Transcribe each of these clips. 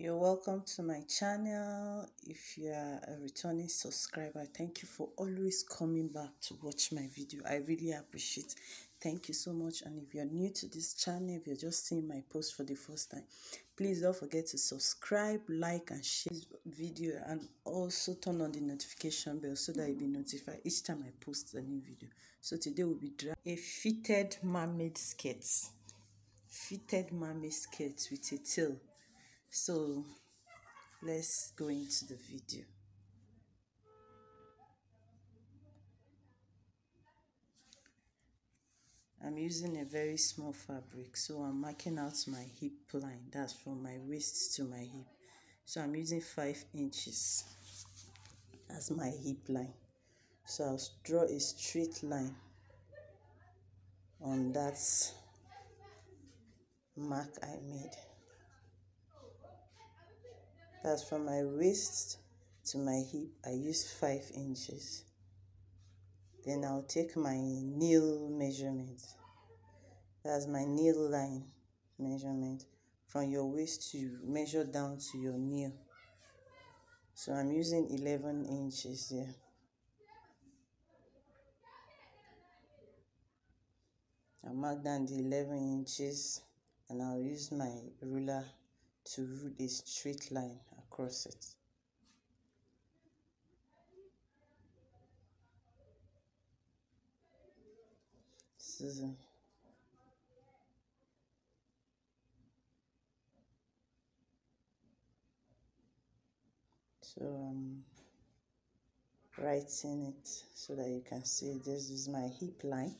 You're welcome to my channel. If you are a returning subscriber, thank you for always coming back to watch my video. I really appreciate. Thank you so much. And if you're new to this channel, if you're just seeing my post for the first time, please don't forget to subscribe, like, and share this video, and also turn on the notification bell so that you'll be notified each time I post a new video. So today we'll be drawing a fitted mermaid skirt. Fitted mermaid skirt with a tail so let's go into the video. I'm using a very small fabric so I'm marking out my hip line. That's from my waist to my hip. So I'm using 5 inches as my hip line. So I'll draw a straight line on that mark I made that's from my waist to my hip I use 5 inches. Then I'll take my nail measurement. That's my nail line measurement. From your waist to measure down to your nail. So I'm using 11 inches here I'll mark down the 11 inches and I'll use my ruler to rule a straight line across it. So, so I'm um, writing it so that you can see this is my hip line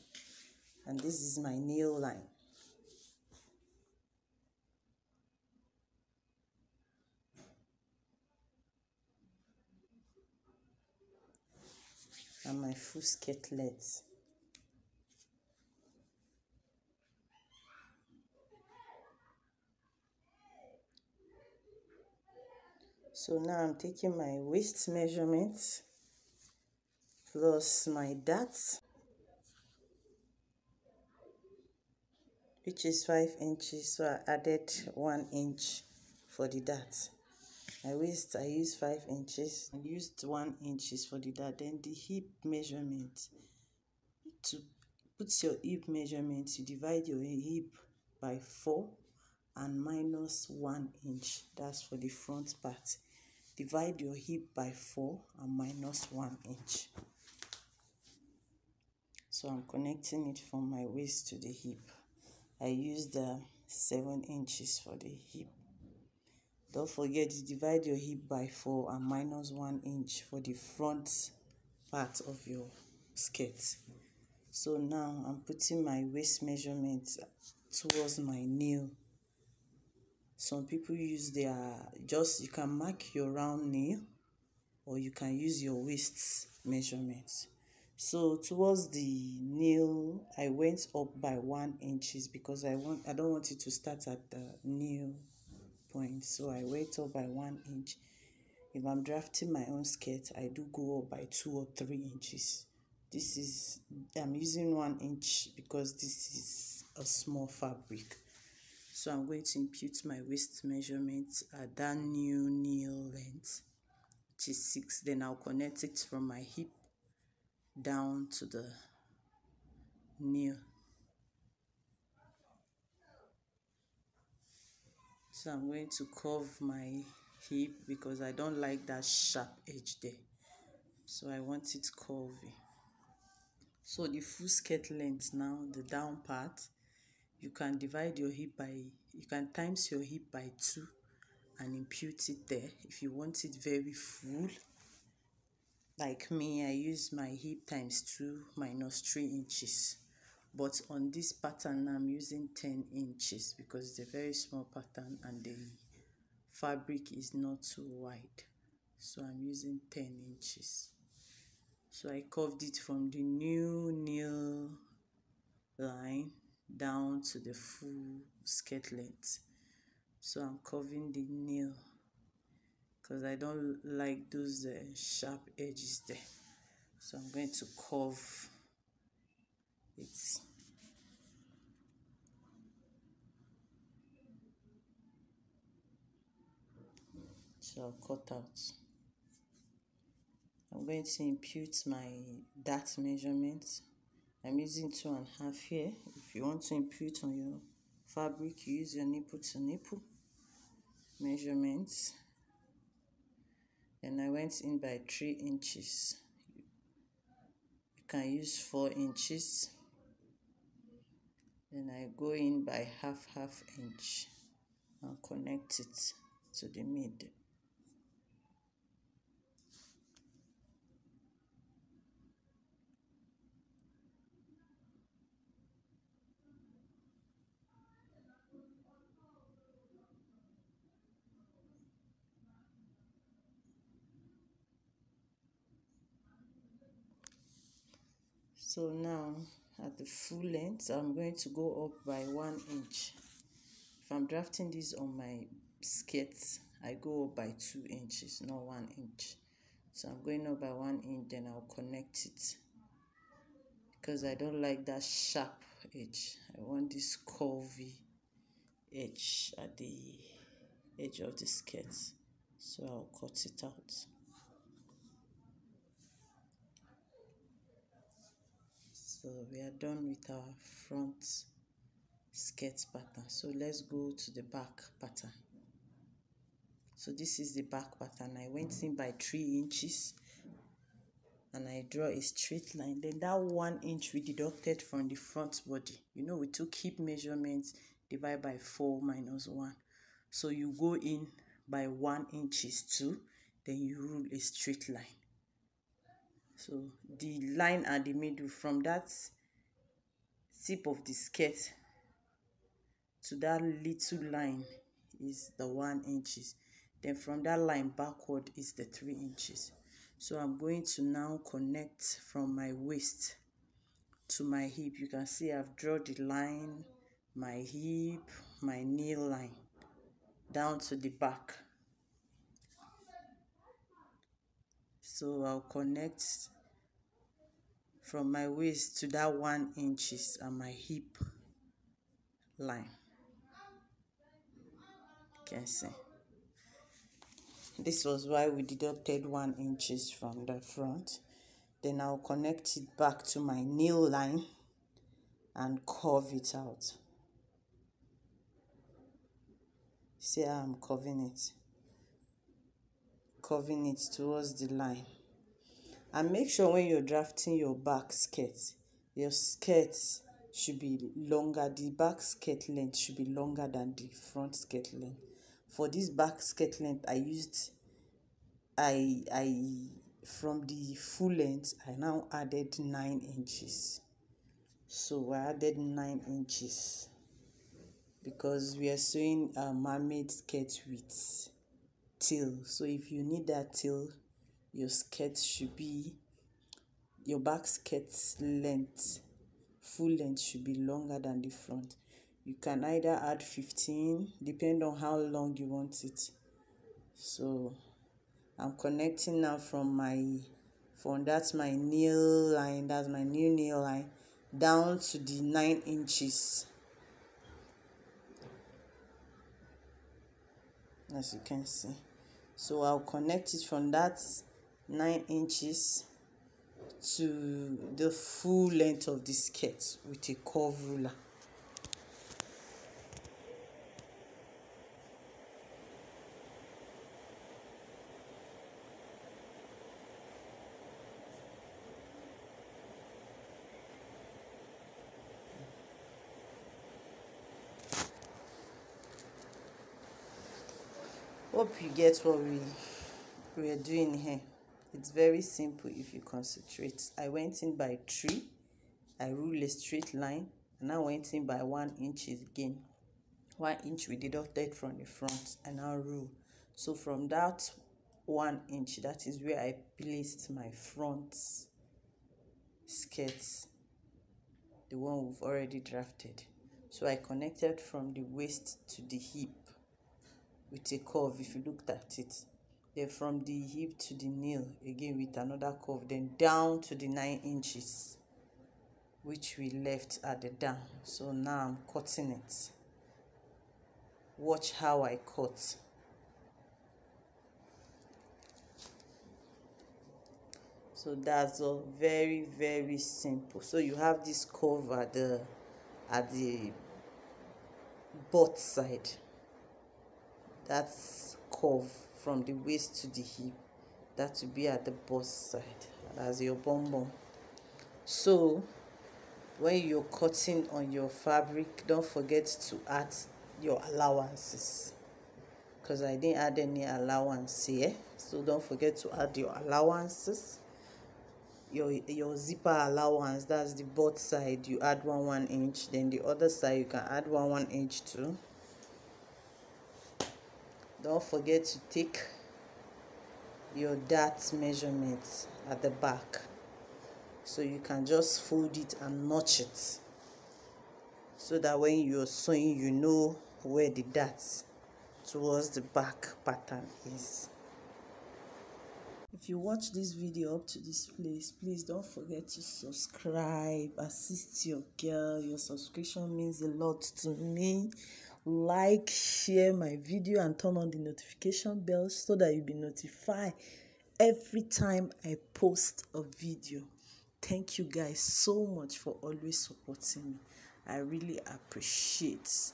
and this is my nail line. And my full skirt length. So now I'm taking my waist measurement plus my dart which is 5 inches so I added 1 inch for the dart my waist I use 5 inches. I used 1 inches for the dart then the hip measurement. To put your hip measurement you divide your hip by 4 and minus 1 inch. That's for the front part. Divide your hip by 4 and minus 1 inch. So I'm connecting it from my waist to the hip. I used the 7 inches for the hip don't forget to divide your hip by 4 and minus 1 inch for the front part of your skirt. So now I'm putting my waist measurement towards my nail. Some people use their, just you can mark your round nail or you can use your waist measurement. So towards the nail, I went up by one inches because I want I don't want it to start at the nail point. So I wait up by one inch. If I'm drafting my own skirt I do go up by two or three inches. This is I'm using one inch because this is a small fabric. So I'm going to impute my waist measurement at that new nail length which is 6 then I'll connect it from my hip down to the nail so I'm going to curve my hip because I don't like that sharp edge there. So I want it curvy. So the full skirt length now the down part you can divide your hip by you can times your hip by 2 and impute it there. If you want it very full like me I use my hip times 2 minus 3 inches but on this pattern I'm using 10 inches because it's a very small pattern and the fabric is not too wide. So I'm using 10 inches. So I curved it from the new nail line down to the full skirt length. So I'm curving the nail because I don't like those uh, sharp edges there. So I'm going to curve it so I'll cut out. I'm going to impute my dart measurement. I'm using two and a half here. If you want to impute on your fabric you use your nipple to nipple measurements and I went in by 3 inches. You can use 4 inches then I go in by half half inch and connect it to the middle. So now at the full length I'm going to go up by one inch. If I'm drafting this on my skirt I go up by two inches not one inch. So I'm going up by one inch then I'll connect it. Because I don't like that sharp edge. I want this curvy edge at the edge of the skirt so I'll cut it out so we are done with our front skirt pattern. So let's go to the back pattern. So this is the back pattern. I went in by three inches and i draw a straight line. Then that one inch we deducted from the front body. You know we took hip measurements divide by four minus one. So you go in by one inches too then you rule a straight line so the line at the middle from that tip of the skirt to that little line is the one inches. Then from that line backward is the three inches. So i'm going to now connect from my waist to my hip. You can see i've drawn the line my hip my knee line down to the back so I'll connect from my waist to that one inches and my hip line. Can see. This was why we deducted one inches from the front. Then I'll connect it back to my nail line and curve it out. See how I'm curving it curving it towards the line. And make sure when you're drafting your back skirt your skirt should be longer the back skirt length should be longer than the front skirt length. For this back skirt length i used i i from the full length i now added nine inches. So i added nine inches because we are sewing a mermaid skirt with tail so if you need that tail your skirt should be your back skirt length full length should be longer than the front. You can either add 15 depend on how long you want it. So i'm connecting now from my from that's my nail line that's my new nail line down to the nine inches. As you can see so I'll connect it from that 9 inches to the full length of the skirt with a curve ruler hope you get what we we are doing here. It's very simple if you concentrate. I went in by three. I rule a straight line. And i went in by one inch again. One inch we deducted from the front. And now rule. So from that one inch that is where i placed my front skirt the one we've already drafted. So i connected from the waist to the hip with a curve if you looked at it. Then from the hip to the knee, again with another curve. Then down to the nine inches which we left at the down. So now i'm cutting it. Watch how i cut. So that's all. Very very simple. So you have this curve at the at the both side that's curve from the waist to the hip that will be at the bust side. As your bum bum. So when you're cutting on your fabric don't forget to add your allowances. Because I didn't add any allowance here. So don't forget to add your allowances. Your your zipper allowance that's the both side. You add one one inch. Then the other side you can add one one inch too don't forget to take your dart measurements at the back so you can just fold it and notch it so that when you're sewing you know where the darts towards the back pattern is. If you watch this video up to this place please don't forget to subscribe assist your girl. Your subscription means a lot to me like share my video and turn on the notification bell so that you'll be notified every time i post a video. Thank you guys so much for always supporting me. I really appreciate.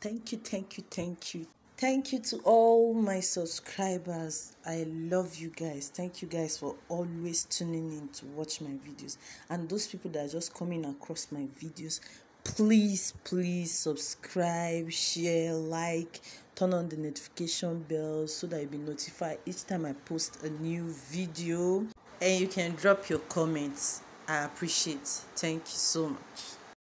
Thank you thank you thank you. Thank you to all my subscribers. I love you guys. Thank you guys for always tuning in to watch my videos. And those people that are just coming across my videos please please subscribe share like turn on the notification bell so that you'll be notified each time i post a new video. And you can drop your comments. I appreciate thank you so much